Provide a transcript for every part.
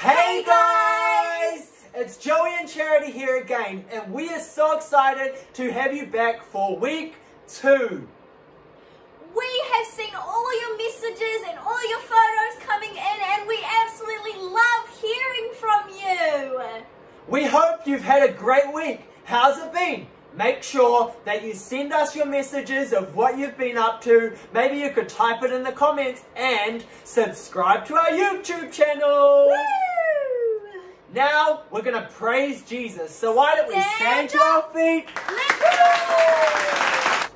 Hey guys! It's Joey and Charity here again, and we are so excited to have you back for week two. We have seen all your messages and all your photos coming in, and we absolutely love hearing from you. We hope you've had a great week. How's it been? Make sure that you send us your messages of what you've been up to. Maybe you could type it in the comments and subscribe to our YouTube channel. Woo! Now we're going to praise Jesus. So why don't we stand Stand to our feet? Let's,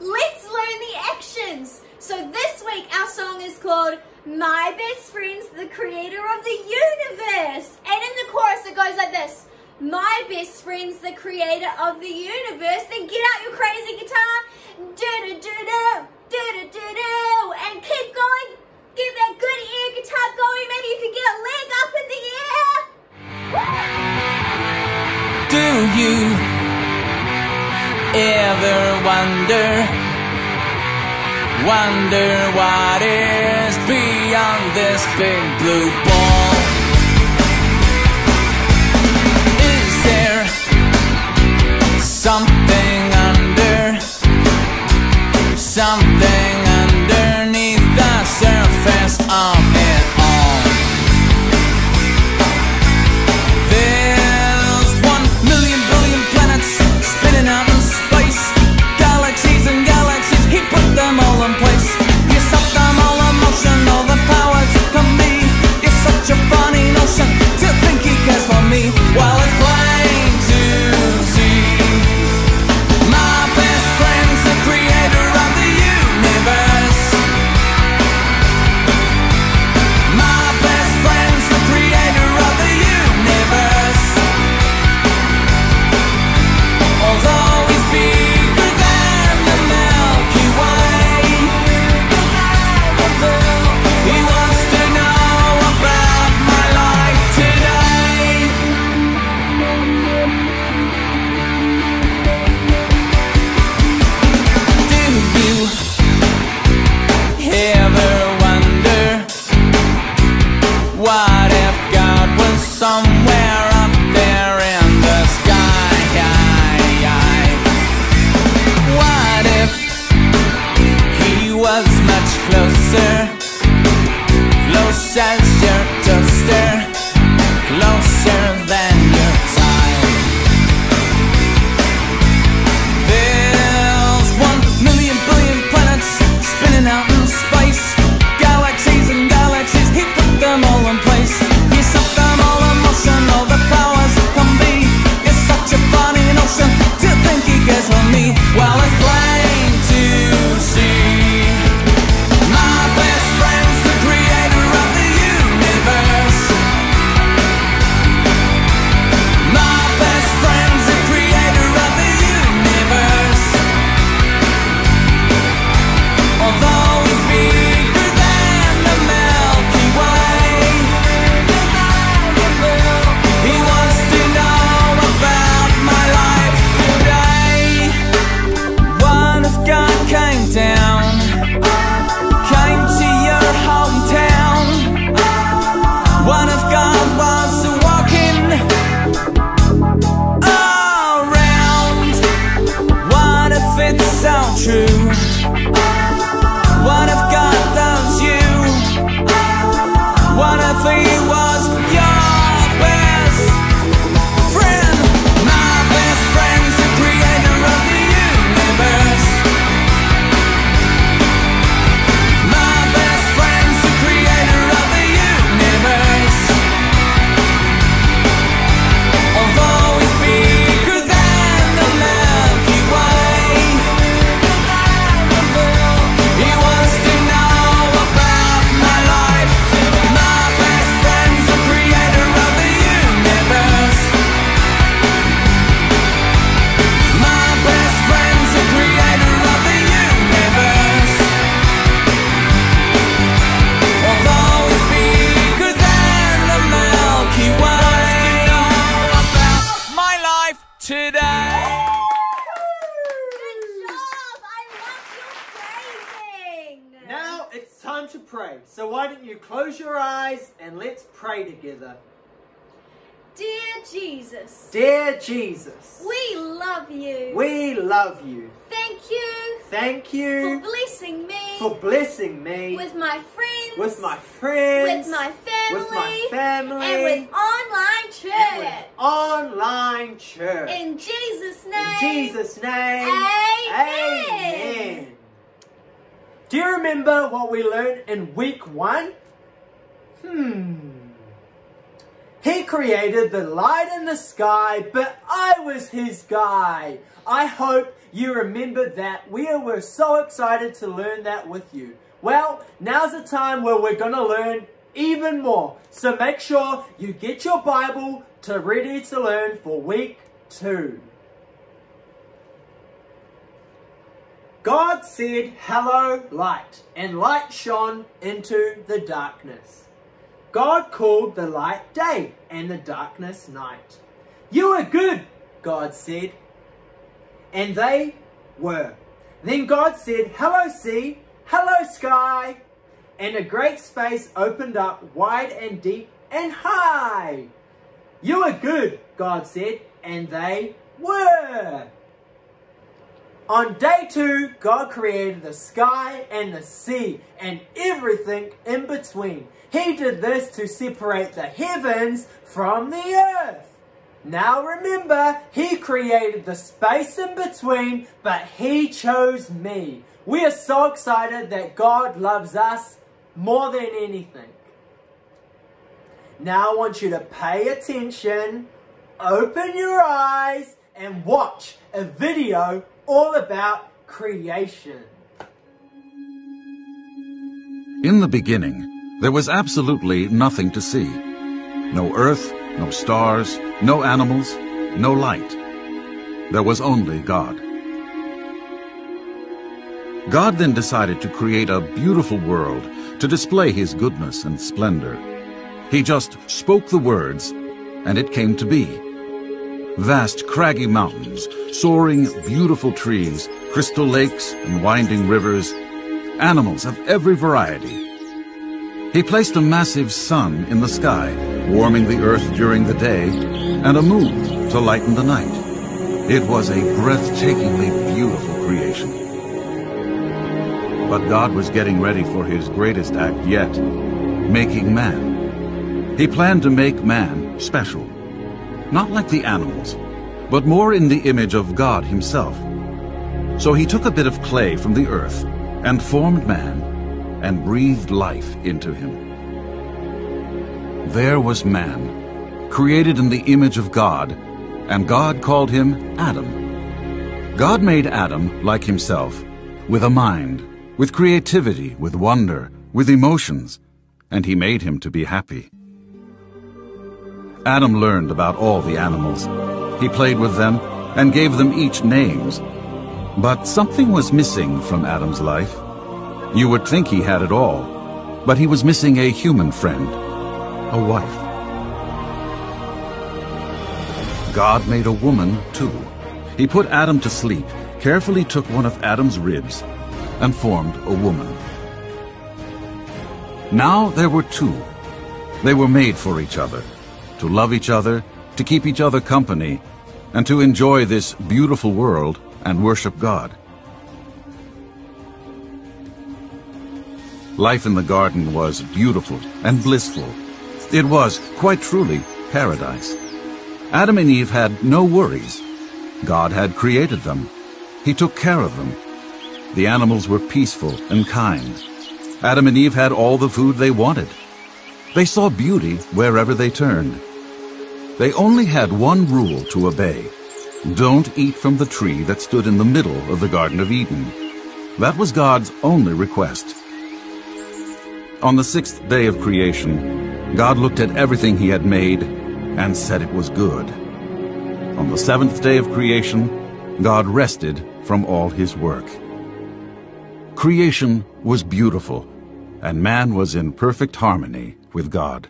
let's learn the actions. So this week our song is called My Best Friend's the Creator of the Universe. And in the chorus it goes like this. My best friend's the creator of the universe. Then get out your crazy guitar. Do-do-do-do, do-do-do-do. And keep going. Get that good air guitar going. Maybe you could get a leg up in the air. Do you ever wonder, wonder what is beyond this big blue ball? Is there something under, something underneath the surface of it don't you close your eyes and let's pray together. Dear Jesus, Dear Jesus, we love you. we love you. Thank you Thank you. for blessing me for blessing me with my friends, with my friends, with my family, with my family, and with online church. and with online church. In Jesus' name. In. Jesus' name, Amen. amen. Do you remember what we learned in week one? Hmm. He created the light in the sky, but I was his guy. I hope you remember that. We were so excited to learn that with you. Well, now's the time where we're going to learn even more. So make sure you get your Bible to ready to learn for week two. God said, Hello, light, and light shone into the darkness. God called the light day and the darkness night. You are good, God said. And they were. Then God said, Hello, sea, hello, sky. And a great space opened up wide and deep and high. You are good, God said, and they were. On day two, God created the sky and the sea and everything in between. He did this to separate the heavens from the earth. Now remember, He created the space in between, but He chose me. We are so excited that God loves us more than anything. Now I want you to pay attention, open your eyes, and watch a video all about creation. In the beginning, there was absolutely nothing to see. No earth, no stars, no animals, no light. There was only God. God then decided to create a beautiful world to display his goodness and splendor. He just spoke the words, and it came to be. Vast craggy mountains, soaring beautiful trees, crystal lakes and winding rivers, animals of every variety. He placed a massive sun in the sky, warming the earth during the day, and a moon to lighten the night. It was a breathtakingly beautiful creation. But God was getting ready for his greatest act yet, making man. He planned to make man special, not like the animals, but more in the image of God himself. So he took a bit of clay from the earth and formed man and breathed life into him. There was man, created in the image of God, and God called him Adam. God made Adam like himself, with a mind, with creativity, with wonder, with emotions, and he made him to be happy. Adam learned about all the animals. He played with them and gave them each names. But something was missing from Adam's life. You would think he had it all, but he was missing a human friend, a wife. God made a woman, too. He put Adam to sleep, carefully took one of Adam's ribs, and formed a woman. Now there were two. They were made for each other, to love each other, to keep each other company, and to enjoy this beautiful world and worship God. Life in the garden was beautiful and blissful. It was, quite truly, paradise. Adam and Eve had no worries. God had created them. He took care of them. The animals were peaceful and kind. Adam and Eve had all the food they wanted. They saw beauty wherever they turned. They only had one rule to obey. Don't eat from the tree that stood in the middle of the Garden of Eden. That was God's only request. On the sixth day of creation, God looked at everything he had made and said it was good. On the seventh day of creation, God rested from all his work. Creation was beautiful, and man was in perfect harmony with God.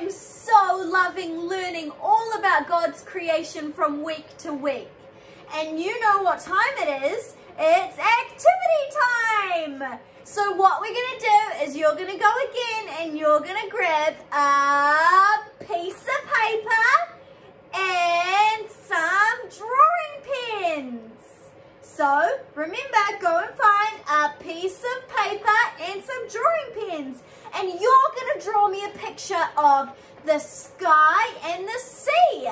Am so loving learning all about God's creation from week to week. And you know what time it is? It's activity time! So what we're gonna do is you're gonna go again and you're gonna grab a piece of paper and some drawing pens. So remember, go and find a piece of paper and some drawing pens. And you're gonna draw me a picture of the sky and the sea.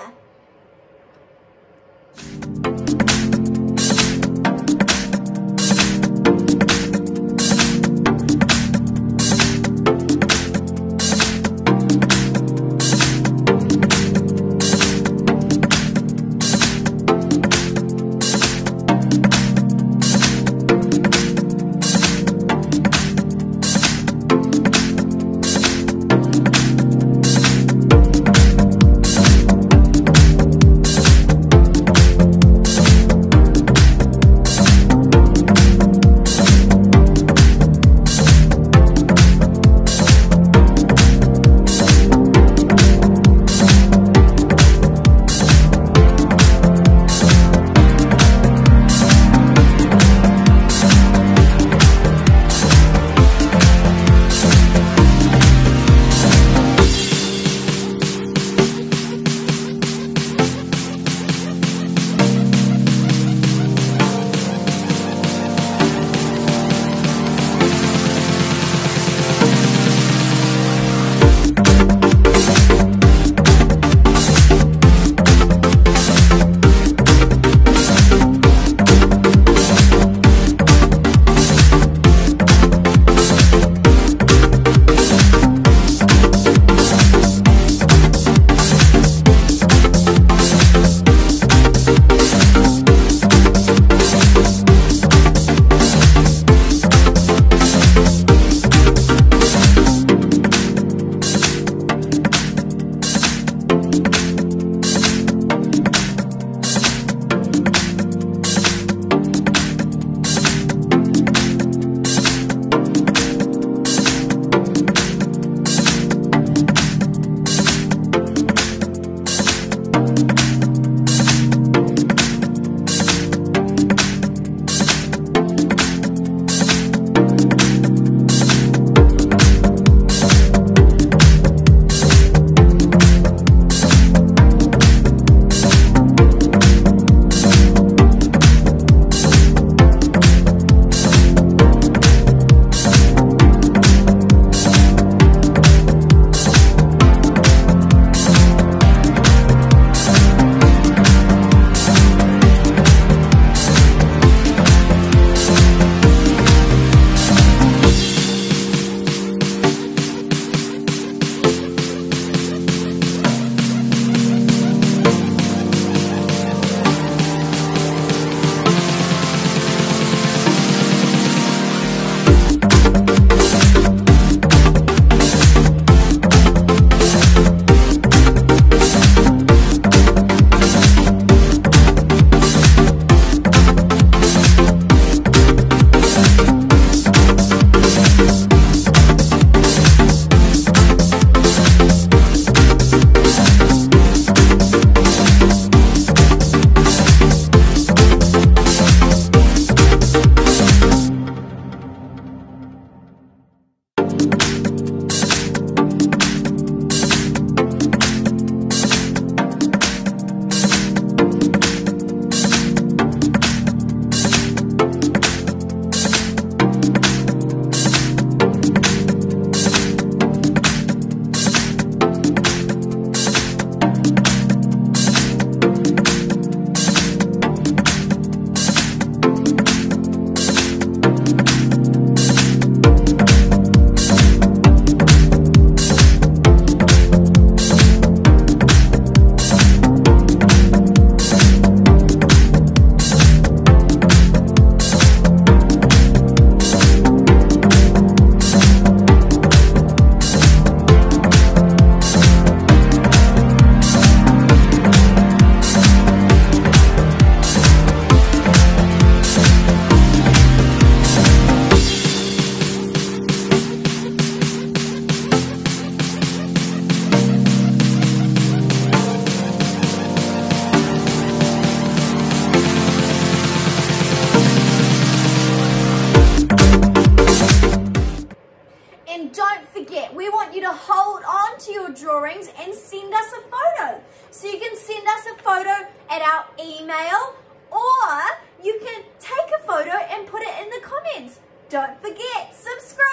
At our email or you can take a photo and put it in the comments. Don't forget, subscribe.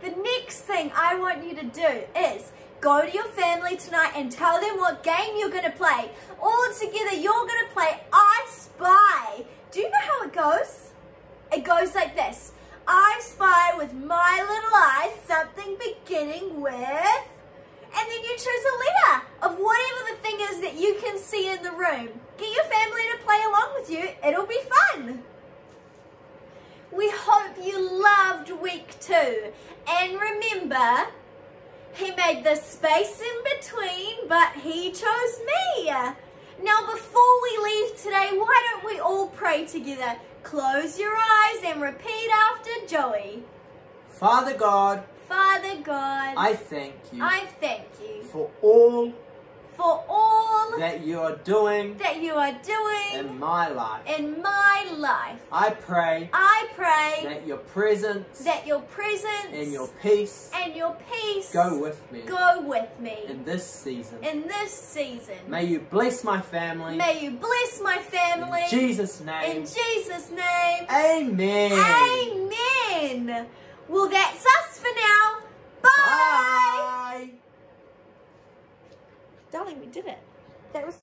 The next thing I want you to do is go to your family tonight and tell them what game you're going to play. All together, you're going to play I Spy. Do you know how it goes? It goes like this. I spy with my little eyes something beginning with, and then you choose a letter of whatever the thing is that you can see in the room. Get your family to play along with you. It'll be fun. We hope you loved week two. And remember, he made the space in between, but he chose me. Now, before we leave today, why don't we all pray together? Close your eyes and repeat after Joey. Father God, Father God, I thank you I thank you for all for all that you are doing that you are doing in my life. in my life. I pray I pray that your presence that your presence and your peace and your peace go with me go with me in this season. in this season. May you bless my family. May you bless my family. In Jesus' name In. Jesus' name. Amen. Amen. Well, that's us for now. Bye. Bye. Darling, we did it. That was